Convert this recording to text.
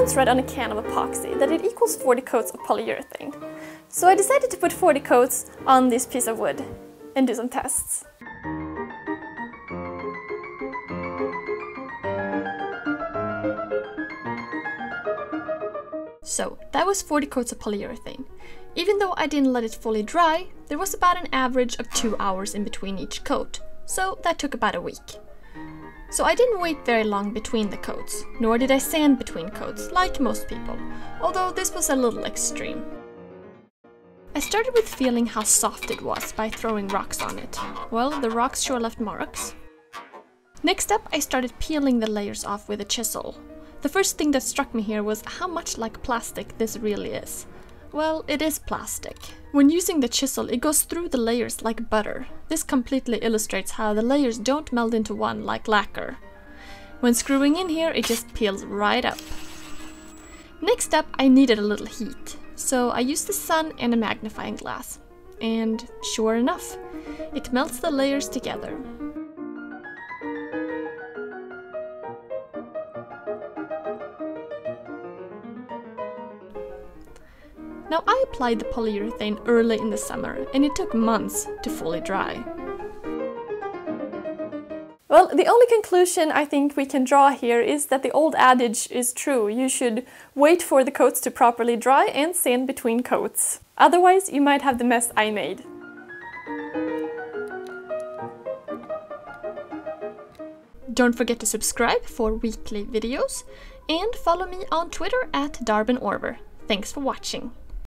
once read on a can of epoxy that it equals 40 coats of polyurethane. So I decided to put 40 coats on this piece of wood and do some tests. So that was 40 coats of polyurethane. Even though I didn't let it fully dry, there was about an average of 2 hours in between each coat, so that took about a week. So I didn't wait very long between the coats, nor did I sand between coats, like most people, although this was a little extreme. I started with feeling how soft it was by throwing rocks on it. Well, the rocks sure left marks. Next up, I started peeling the layers off with a chisel, the first thing that struck me here was how much like plastic this really is. Well, it is plastic. When using the chisel, it goes through the layers like butter. This completely illustrates how the layers don't meld into one like lacquer. When screwing in here, it just peels right up. Next up, I needed a little heat, so I used the sun and a magnifying glass. And sure enough, it melts the layers together. Now I applied the polyurethane early in the summer and it took months to fully dry. Well, the only conclusion I think we can draw here is that the old adage is true. You should wait for the coats to properly dry and sand between coats. Otherwise, you might have the mess I made. Don't forget to subscribe for weekly videos and follow me on Twitter at Darbin Orvar. Thanks for watching.